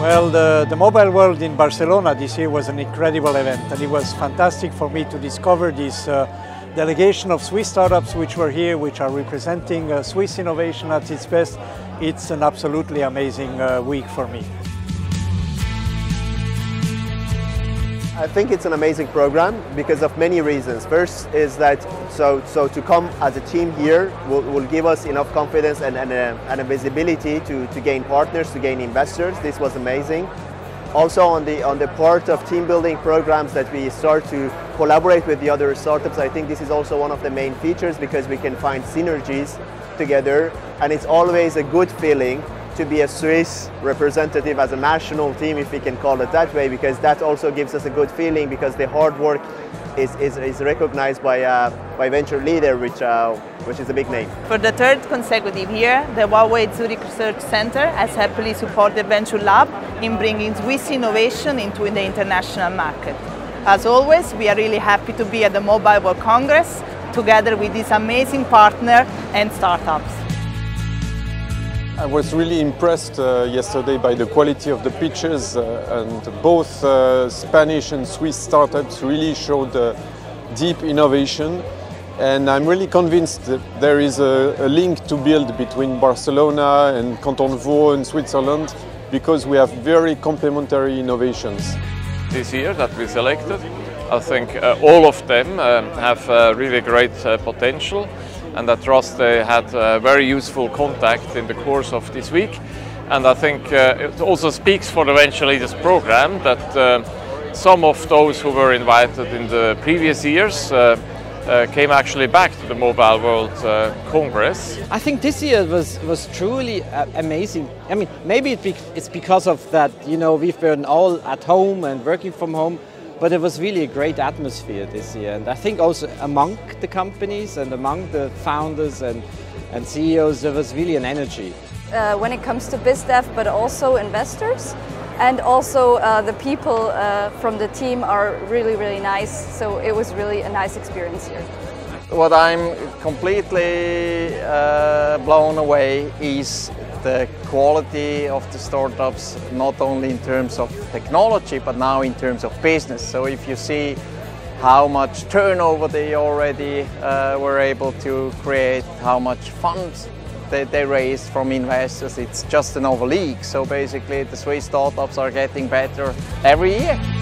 Well, the, the Mobile World in Barcelona this year was an incredible event and it was fantastic for me to discover this uh, delegation of Swiss startups which were here, which are representing uh, Swiss innovation at its best. It's an absolutely amazing uh, week for me. I think it's an amazing program because of many reasons. First is that so so to come as a team here will, will give us enough confidence and, and, a, and a visibility to, to gain partners, to gain investors. This was amazing. Also on the on the part of team building programs that we start to collaborate with the other startups, I think this is also one of the main features because we can find synergies together and it's always a good feeling to be a Swiss representative as a national team, if we can call it that way, because that also gives us a good feeling because the hard work is, is, is recognized by, uh, by Venture Leader, which, uh, which is a big name. For the third consecutive year, the Huawei Zurich Research Center has happily supported Venture Lab in bringing Swiss innovation into the international market. As always, we are really happy to be at the Mobile World Congress together with this amazing partner and startups. I was really impressed uh, yesterday by the quality of the pitches uh, and both uh, Spanish and Swiss startups really showed uh, deep innovation and I'm really convinced that there is a, a, link to build between Barcelona and Canton Vaud and Switzerland because we have very complementary innovations. This year that we selected, I think uh, all of them um, have uh, really great potential and I trust they had a very useful contact in the course of this week. And I think uh, it also speaks for the Venture Leaders program that uh, some of those who were invited in the previous years uh, uh came actually back to the Mobile World uh, Congress. I think this year was, was truly uh, amazing. I mean, maybe it's because of that, you know, we've been all at home and working from home, but it was really a great atmosphere this year. And I think also among the companies and among the founders and, and CEOs, there was really an energy. Uh, when it comes to BizDev, but also investors. And also uh, the people uh, from the team are really, really nice. So it was really a nice experience here. What I'm completely uh, blown away is the quality of the startups, not only in terms of technology, but now in terms of business. So if you see how much turnover they already uh, were able to create, how much funds they, they raised from investors, it's just another league. So basically the Swiss startups are getting better every year.